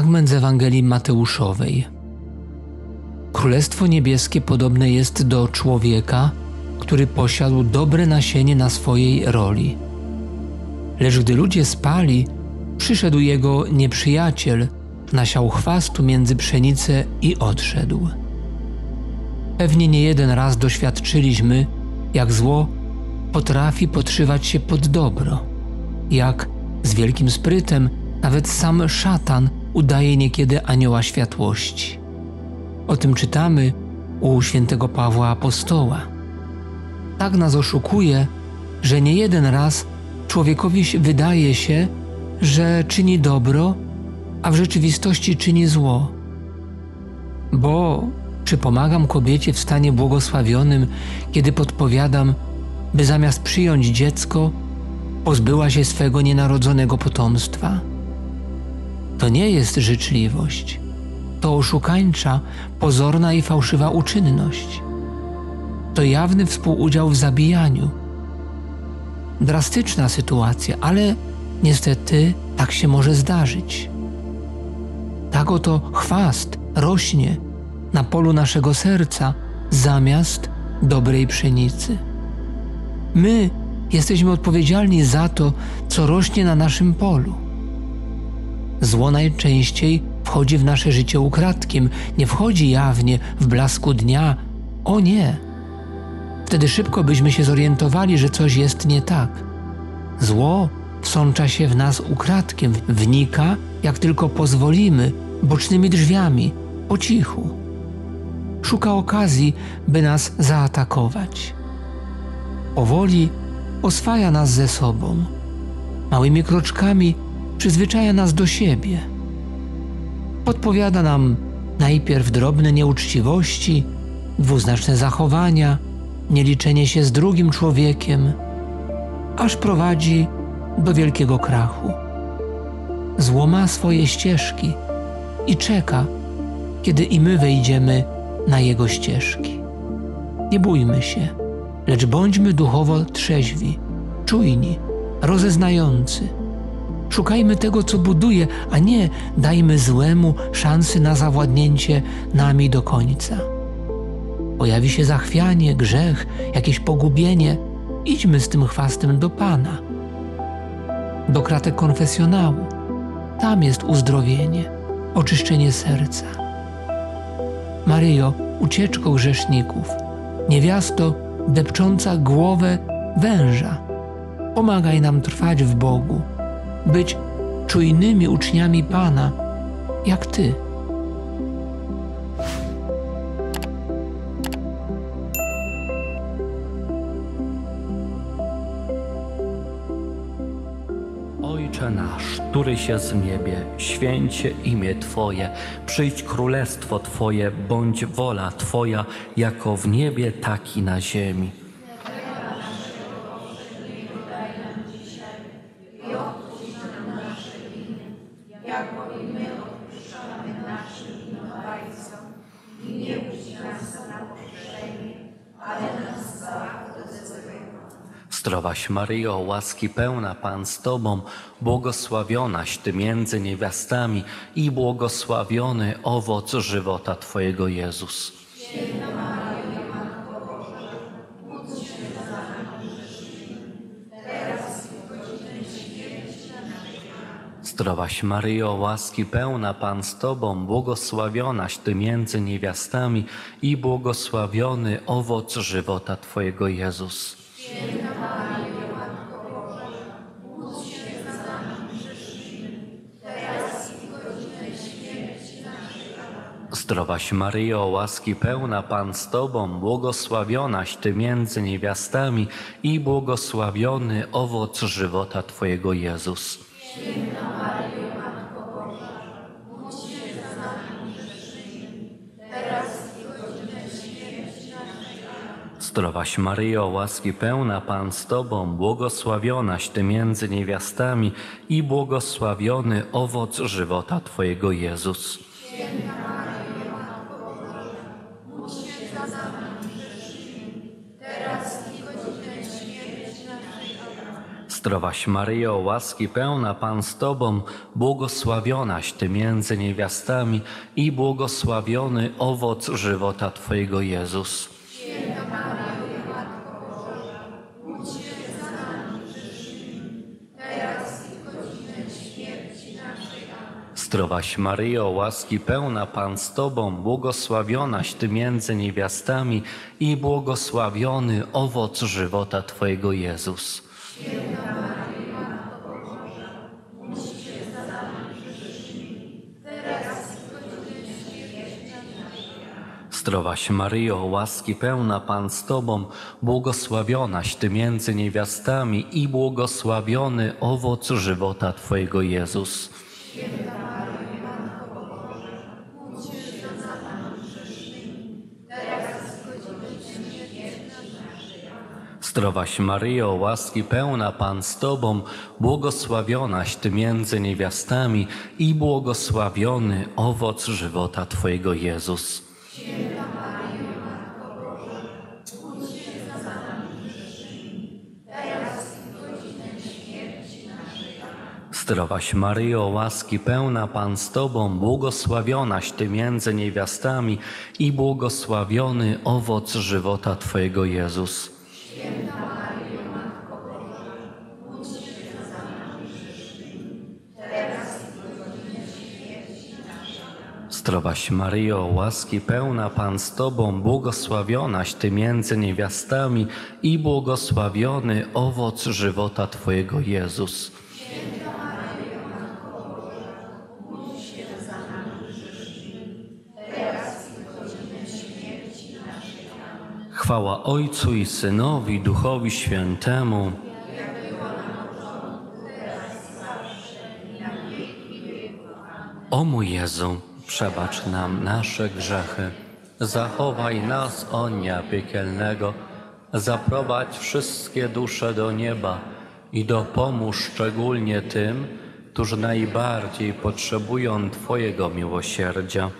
Fragment z Ewangelii Mateuszowej. Królestwo Niebieskie podobne jest do człowieka, który posiadł dobre nasienie na swojej roli. Lecz gdy ludzie spali, przyszedł jego nieprzyjaciel, nasiał chwastu między pszenicę i odszedł. Pewnie nie jeden raz doświadczyliśmy, jak zło potrafi podszywać się pod dobro, jak z wielkim sprytem nawet sam szatan udaje niekiedy anioła światłości. O tym czytamy u świętego Pawła Apostoła. Tak nas oszukuje, że nie jeden raz człowiekowi wydaje się, że czyni dobro, a w rzeczywistości czyni zło. Bo czy pomagam kobiecie w stanie błogosławionym, kiedy podpowiadam, by zamiast przyjąć dziecko, pozbyła się swego nienarodzonego potomstwa? To nie jest życzliwość to oszukańcza, pozorna i fałszywa uczynność. To jawny współudział w zabijaniu. Drastyczna sytuacja, ale niestety tak się może zdarzyć. Tak oto chwast rośnie na polu naszego serca zamiast dobrej pszenicy. My jesteśmy odpowiedzialni za to, co rośnie na naszym polu. Zło najczęściej wchodzi w nasze życie ukradkiem, nie wchodzi jawnie w blasku dnia. O nie! Wtedy szybko byśmy się zorientowali, że coś jest nie tak. Zło wsącza się w nas ukradkiem, wnika, jak tylko pozwolimy, bocznymi drzwiami, po cichu. Szuka okazji, by nas zaatakować. Powoli oswaja nas ze sobą. Małymi kroczkami przyzwyczaja nas do siebie Podpowiada nam najpierw drobne nieuczciwości, dwuznaczne zachowania, nieliczenie się z drugim człowiekiem, aż prowadzi do wielkiego krachu. Złoma swoje ścieżki i czeka, kiedy i my wejdziemy na jego ścieżki. Nie bójmy się, lecz bądźmy duchowo trzeźwi, czujni, rozeznający Szukajmy tego, co buduje, a nie dajmy złemu szansy na zawładnięcie nami do końca. Pojawi się zachwianie, grzech, jakieś pogubienie. Idźmy z tym chwastem do Pana, do kratek konfesjonału. Tam jest uzdrowienie, oczyszczenie serca. Maryjo, ucieczko grzeszników, niewiasto depcząca głowę węża, pomagaj nam trwać w Bogu być czujnymi uczniami Pana, jak Ty. Ojcze nasz, któryś jest w niebie, święcie imię Twoje, przyjdź królestwo Twoje, bądź wola Twoja, jako w niebie, tak i na ziemi. Zdrowaś Maryjo, łaski pełna Pan z Tobą, błogosławionaś Ty między niewiastami i błogosławiony owoc żywota Twojego Jezus. Zdrowaś Maryjo, łaski pełna Pan z Tobą, błogosławionaś Ty między niewiastami i błogosławiony owoc żywota Twojego Jezus. Zdrowaś Maryjo, łaski pełna Pan z Tobą, błogosławionaś Ty między niewiastami i błogosławiony owoc żywota Twojego Jezus. Zdrowaś Maryjo, łaski pełna Pan z Tobą, błogosławionaś Ty między niewiastami i błogosławiony owoc żywota Twojego Jezus. Zdrowaś Maryjo, łaski pełna Pan z Tobą, błogosławionaś Ty między niewiastami i błogosławiony owoc żywota Twojego Jezus. Zdrowaś Maryjo, łaski pełna Pan z Tobą, błogosławionaś Ty między niewiastami i błogosławiony owoc żywota Twojego Jezus. Zdrowaś Maryjo, łaski pełna Pan z Tobą, błogosławionaś Ty między niewiastami i błogosławiony owoc żywota Twojego Jezus. Zdrowaś Maryjo, łaski pełna Pan z Tobą, błogosławionaś Ty między niewiastami i błogosławiony owoc żywota Twojego Jezus. Zdrowaś Maryjo, łaski pełna Pan z Tobą, błogosławionaś Ty między niewiastami i błogosławiony owoc żywota Twojego Jezus. Zdrowaś Maryjo, łaski pełna Pan z Tobą, błogosławionaś Ty między niewiastami i błogosławiony owoc żywota Twojego Jezus. Chwała Ojcu i Synowi, Duchowi Świętemu. O mój Jezu, przebacz nam nasze grzechy, zachowaj nas od dnia piekielnego, zaprowadź wszystkie dusze do nieba i dopomóż szczególnie tym, którzy najbardziej potrzebują Twojego miłosierdzia.